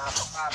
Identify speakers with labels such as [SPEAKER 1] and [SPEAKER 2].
[SPEAKER 1] pasukan.